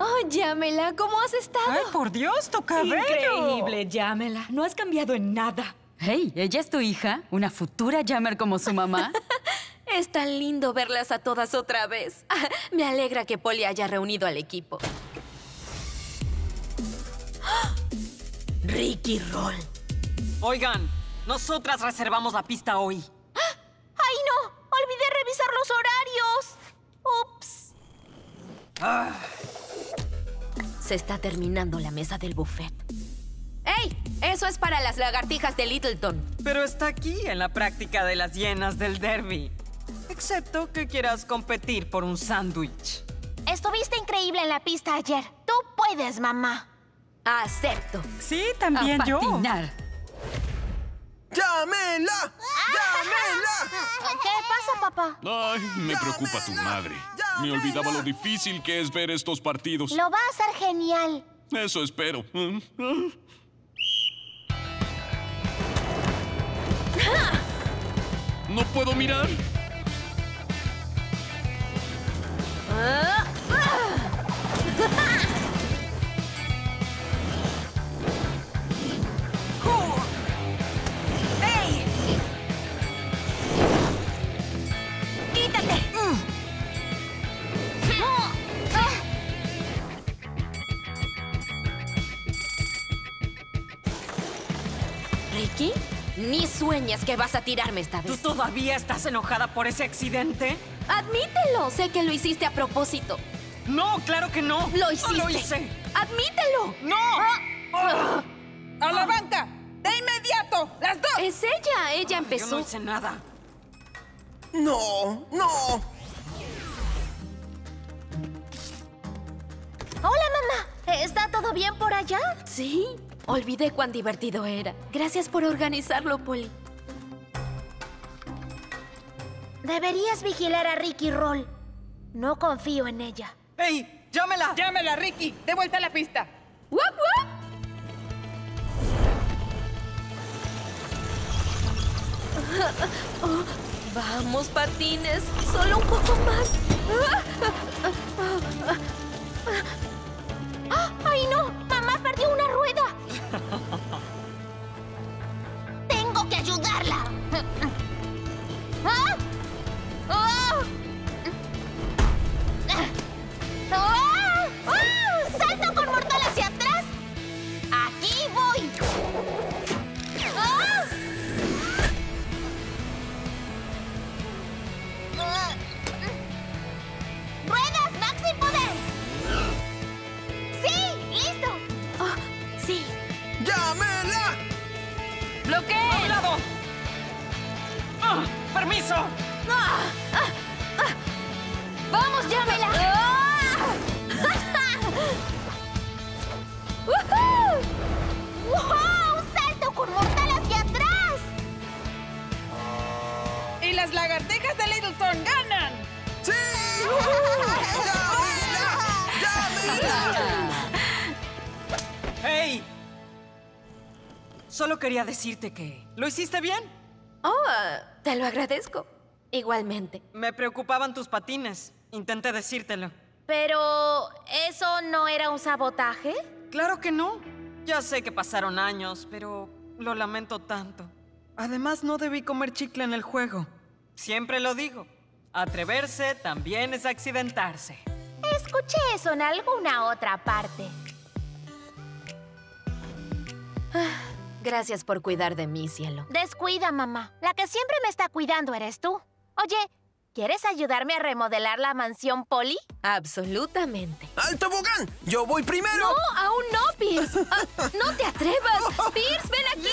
Oh, Yamela, ¿cómo has estado? ¡Ay, por Dios, tu cabello! Increíble, Yamela. No has cambiado en nada. Hey, ¿ella es tu hija? ¿Una futura Jammer como su mamá? es tan lindo verlas a todas otra vez. Me alegra que Polly haya reunido al equipo. Ricky Roll. Oigan, nosotras reservamos la pista hoy. ¡Ay, no! Olvidé revisar los horarios. ¡Ups! Ah. Se está terminando la mesa del buffet. ¡Ey! Eso es para las lagartijas de Littleton. Pero está aquí en la práctica de las hienas del derby. Excepto que quieras competir por un sándwich. Estuviste increíble en la pista ayer. Tú puedes, mamá. Acepto. Sí, también a yo. patinar. ¡Llámela! ¡Llámela! ¿Qué pasa, papá? Ay, me preocupa tu madre. Me olvidaba lo difícil que es ver estos partidos. Lo va a hacer genial. Eso espero. ¿No puedo mirar? ¿Ricky? Ni sueñas que vas a tirarme esta ¿Tú vez. todavía estás enojada por ese accidente? Admítelo. Sé que lo hiciste a propósito. No, claro que no. Lo No hiciste. lo hice. Admítelo. ¡No! ¡A la banca! ¡De inmediato! ¡Las dos! Es ella. Ella Yo empezó. no hice nada. ¡No! ¡No! Hola, mamá. ¿Está todo bien por allá? Sí. Olvidé cuán divertido era. Gracias por organizarlo, Polly. Deberías vigilar a Ricky Roll. No confío en ella. ¡Ey! ¡Llámela! ¡Llámela, Ricky! ¡De vuelta a la pista! ¡Wap, wap! Oh, vamos, patines. Solo un poco más. Ayudarla! ¿Ah? ¡Bloqueo! ¡A un lado! ¡Ah! ¡Permiso! ¡Vamos, llámela! ¡Woohoo! ¡Wow! ¡Salto con mortal hacia atrás! ¡Y las lagartijas de Littleton ganan! ¡Sí! ¡Llámela! ¡Llámela! ¡Hey! Solo quería decirte que... ¿Lo hiciste bien? Oh, ah, te lo agradezco. Igualmente. Me preocupaban tus patines. Intenté decírtelo. Pero, ¿eso no era un sabotaje? Claro que no. Ya sé que pasaron años, pero lo lamento tanto. Además, no debí comer chicle en el juego. Siempre lo digo. Atreverse también es accidentarse. Escuché eso en alguna otra parte. Gracias por cuidar de mí, cielo. Descuida, mamá. La que siempre me está cuidando eres tú. Oye, ¿quieres ayudarme a remodelar la mansión Polly? Absolutamente. ¡Al tobogán! ¡Yo voy primero! No, aún no, Pierce. Ah, no te atrevas. Pierce, ven aquí.